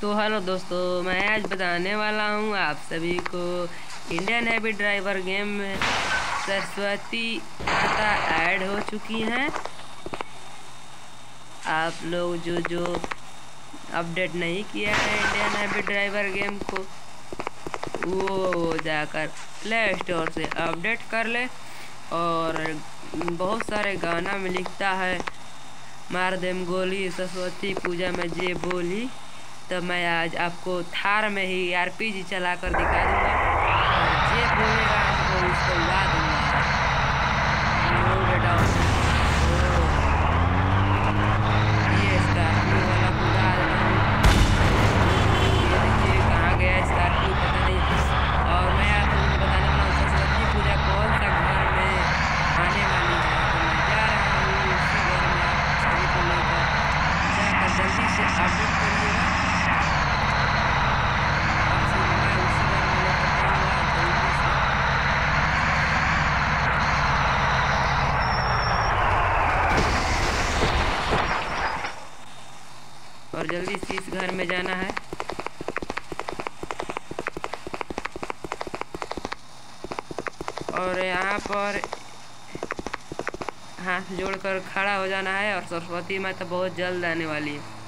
तो हेलो दोस्तों, मैं आज बताने वाला हूँ आप सभी को इंडियन हैवी ड्राइवर गेम में सरस्वती माता ऐड हो चुकी हैं। आप लोग जो जो अपडेट नहीं किया है इंडियन हैवी ड्राइवर गेम को, वो जाकर प्ले स्टोर से अपडेट कर ले और बहुत सारे गाना में लिखता है। मार देम गोली, सरस्वती पूजा में जे बोली। तो मैं आज आपको थार में ही आरपीजी चला कर दिखा दूँगा। जे बोलेगा हमको उसको उड़ा दूँगा। बेटा और जल्दी से इस घर में जाना है। और यहाँ पर हाथ जोड़कर खड़ा हो जाना है और सरस्वती माता बहुत जल्द आने वाली है।